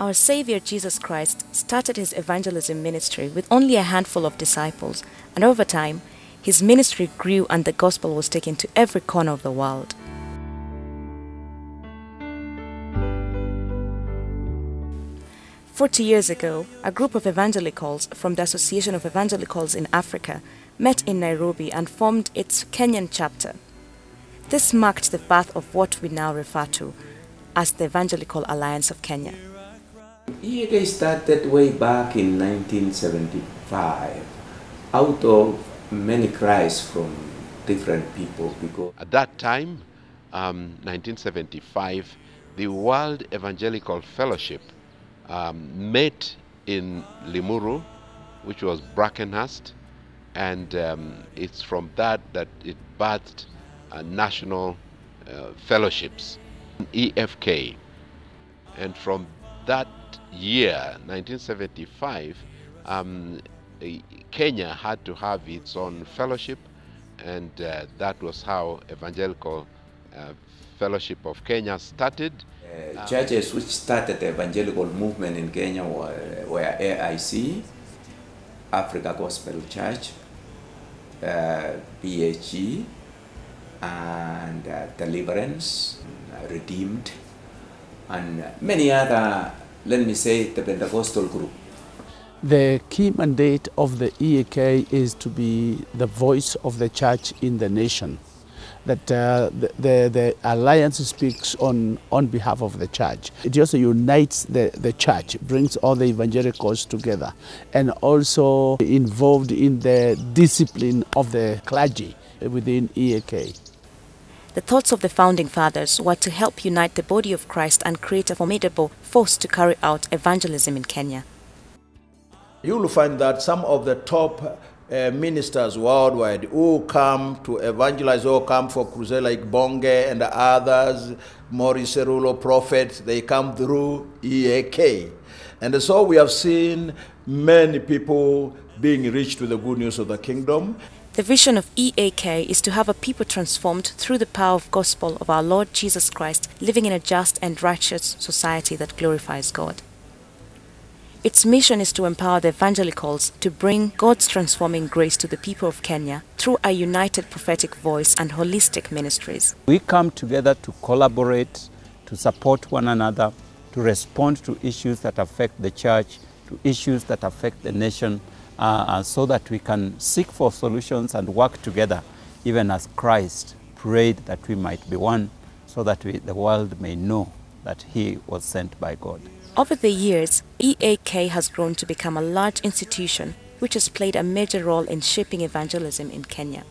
Our Savior Jesus Christ started his evangelism ministry with only a handful of disciples, and over time, his ministry grew and the gospel was taken to every corner of the world. Forty years ago, a group of evangelicals from the Association of Evangelicals in Africa met in Nairobi and formed its Kenyan chapter. This marked the birth of what we now refer to as the Evangelical Alliance of Kenya. EAK started way back in 1975 out of many cries from different people because At that time, um, 1975, the World Evangelical Fellowship um, met in Limuru, which was Brackenhurst, and um, it's from that that it birthed uh, national uh, fellowships, EFK. And from that year, 1975, um, Kenya had to have its own fellowship, and uh, that was how Evangelical uh, Fellowship of Kenya started. uh, churches which started the evangelical movement in Kenya were, were AIC, Africa Gospel Church, uh, BHG, and uh, Deliverance, uh, Redeemed, and many other, let me say, the Pentecostal group. The key mandate of the EAK is to be the voice of the church in the nation. That uh, the, the, the alliance speaks on, on behalf of the church. It also unites the, the church, brings all the evangelicals together, and also involved in the discipline of the clergy within EAK. The thoughts of the founding fathers were to help unite the body of Christ and create a formidable force to carry out evangelism in Kenya. you will find that some of the top uh, ministers worldwide who come to evangelize or come for crusade like Bonnke and others, Morris Cerullo, prophets, they come through EAK. And so we have seen many people being reached with the good news of the kingdom. The vision of EAK is to have a people transformed through the power of gospel of our Lord Jesus Christ, living in a just and righteous society that glorifies God. Its mission is to empower the evangelicals to bring God's transforming grace to the people of Kenya through a united prophetic voice and holistic ministries. We come together to collaborate, to support one another, to respond to issues that affect the church, to issues that affect the nation, uh, uh, so that we can seek for solutions and work together, even as Christ prayed that we might be one, so that we, the world may know that He was sent by God. Over the years, EAK has grown to become a large institution which has played a major role in shaping evangelism in Kenya.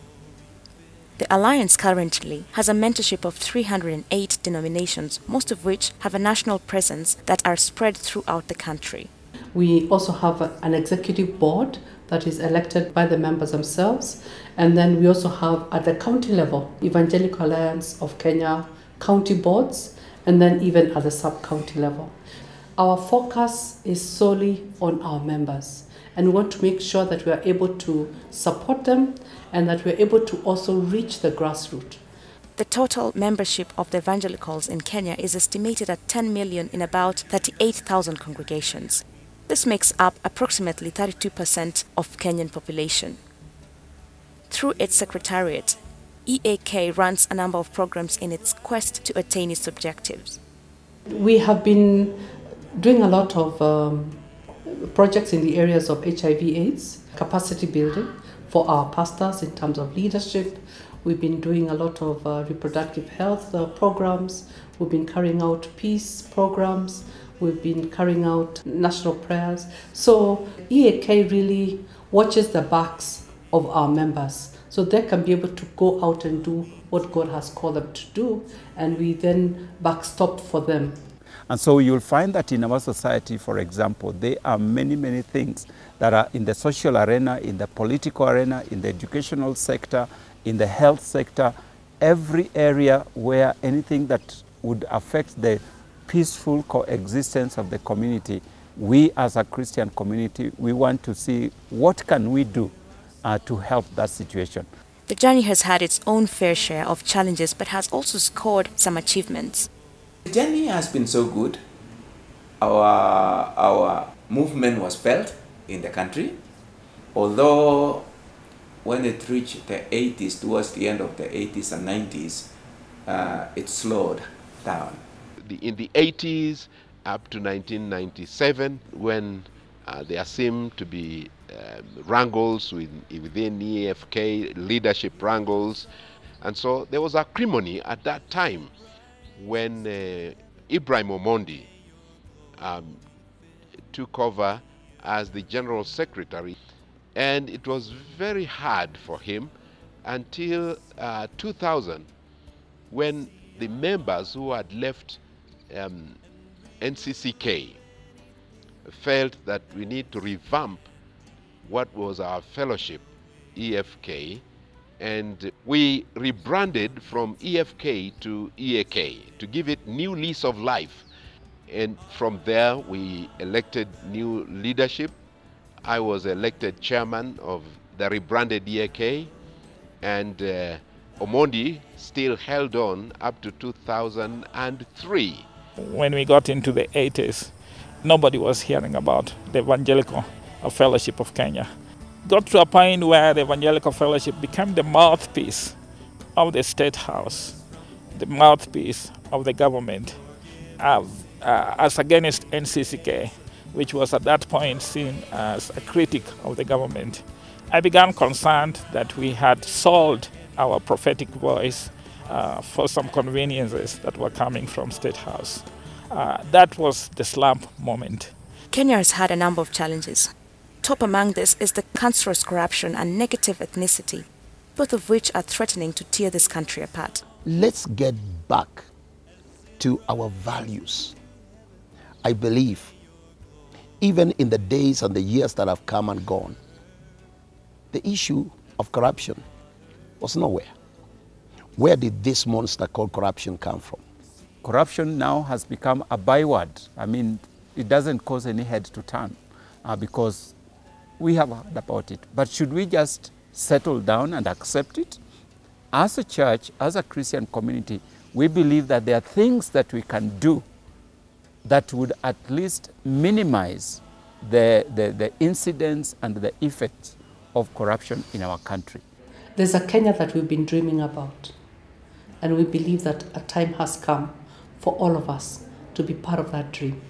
The Alliance currently has a mentorship of 308 denominations, most of which have a national presence that are spread throughout the country. We also have an executive board that is elected by the members themselves. And then we also have at the county level, Evangelical Alliance of Kenya county boards, and then even at the sub county level. Our focus is solely on our members. And we want to make sure that we are able to support them and that we are able to also reach the grassroots. The total membership of the evangelicals in Kenya is estimated at 10 million in about 38,000 congregations. This makes up approximately 32% of Kenyan population. Through its secretariat, EAK runs a number of programs in its quest to attain its objectives. We have been doing a lot of um, projects in the areas of HIV/AIDS, capacity building for our pastors in terms of leadership. We've been doing a lot of uh, reproductive health uh, programs. We've been carrying out peace programs. We've been carrying out national prayers. So EAK really watches the backs of our members so they can be able to go out and do what God has called them to do, and we then backstop for them. And so you'll find that in our society, for example, there are many, many things that are in the social arena, in the political arena, in the educational sector, in the health sector, every area where anything that would affect the peaceful coexistence of the community, we as a Christian community, we want to see what can we do uh, to help that situation. The journey has had its own fair share of challenges but has also scored some achievements. The journey has been so good. our, our movement was felt in the country, although when it reached the 80s, towards the end of the 80s and 90s, uh, it slowed down. The, in the 80s up to 1997, when uh, there seemed to be um, wrangles with, within EFK, leadership wrangles, and so there was acrimony at that time when uh, Ibrahim Omondi um, took over as the General Secretary. And it was very hard for him until uh, 2000 when the members who had left um, NCCK felt that we need to revamp what was our fellowship, EFK, and we rebranded from EFK to EAK to give it new lease of life. And from there, we elected new leadership. I was elected chairman of the rebranded EAK, and uh, Omondi still held on up to 2003. When we got into the 80s, nobody was hearing about the Evangelical Fellowship of Kenya. Got to a point where the Evangelical Fellowship became the mouthpiece of the State House, the mouthpiece of the government, uh, uh, as against NCCK, which was at that point seen as a critic of the government. I began concerned that we had sold our prophetic voice uh, for some conveniences that were coming from State House. Uh, that was the slump moment. Kenya has had a number of challenges. Top among this is the cancerous corruption and negative ethnicity, both of which are threatening to tear this country apart. Let's get back to our values. I believe, even in the days and the years that have come and gone, the issue of corruption was nowhere. Where did this monster called corruption come from? Corruption now has become a byword. I mean, it doesn't cause any head to turn uh, because we have heard about it. But should we just settle down and accept it? As a church, as a Christian community, we believe that there are things that we can do that would at least minimize the, the, the incidents and the effects of corruption in our country. There's a Kenya that we've been dreaming about, and we believe that a time has come for all of us to be part of that dream.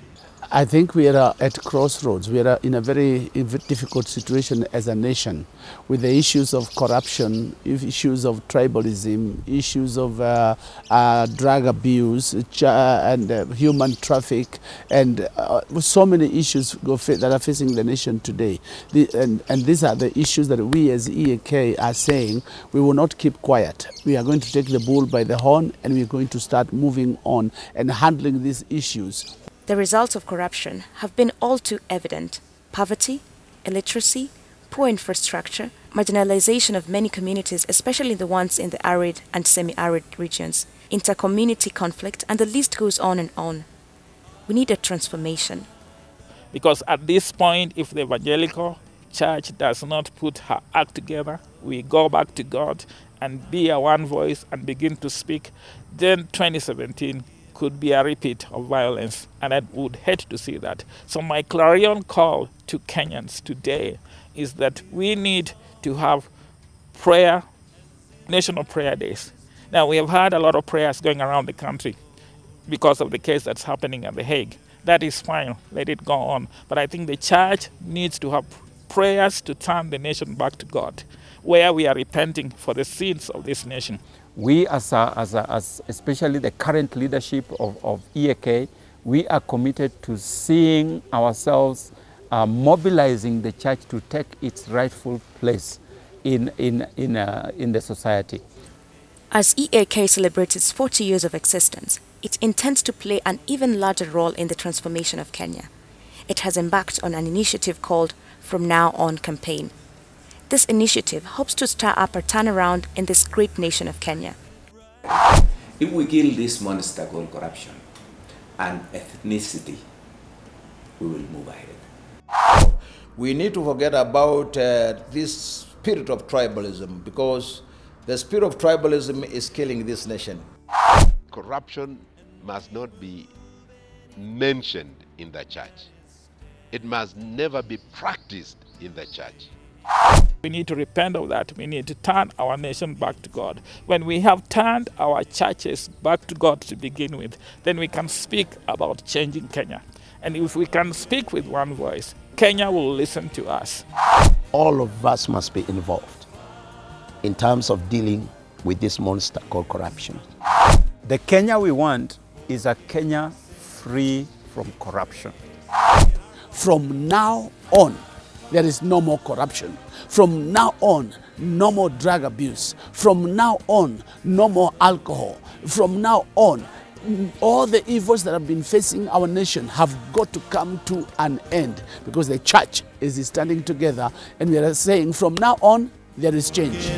I think we are at crossroads. We are in a very difficult situation as a nation with the issues of corruption, issues of tribalism, issues of uh, uh, drug abuse and uh, human traffic, and uh, so many issues that are facing the nation today. The, and, and these are the issues that we as EAK are saying we will not keep quiet. We are going to take the bull by the horn and we are going to start moving on and handling these issues the results of corruption have been all too evident poverty, illiteracy, poor infrastructure, marginalization of many communities, especially the ones in the arid and semi arid regions, intercommunity conflict, and the list goes on and on. We need a transformation. Because at this point, if the evangelical church does not put her act together, we go back to God and be a one voice and begin to speak, then 2017 could be a repeat of violence, and I would hate to see that. So, my clarion call to Kenyans today is that we need to have prayer, national prayer days. Now, we have had a lot of prayers going around the country because of the case that's happening at The Hague. That is fine, let it go on. But I think the church needs to have prayers to turn the nation back to God, where we are repenting for the sins of this nation we as, a, as, a, as especially the current leadership of, of EAK, we are committed to seeing ourselves uh, mobilizing the church to take its rightful place in, in, in, uh, in the society. As EAK celebrates its 40 years of existence, it intends to play an even larger role in the transformation of Kenya. It has embarked on an initiative called From Now On campaign, this initiative hopes to stir up a turnaround in this great nation of Kenya. If we kill this monster called corruption and ethnicity, we will move ahead. We need to forget about uh, this spirit of tribalism because the spirit of tribalism is killing this nation. Corruption must not be mentioned in the church. It must never be practiced in the church. We need to repent of that. We need to turn our nation back to God. When we have turned our churches back to God to begin with, then we can speak about changing Kenya. And if we can speak with one voice, Kenya will listen to us. All of us must be involved in terms of dealing with this monster called corruption. The Kenya we want is a Kenya free from corruption. From now on, there is no more corruption. From now on, no more drug abuse. From now on, no more alcohol. From now on, all the evils that have been facing our nation have got to come to an end because the church is standing together and we are saying from now on, there is change.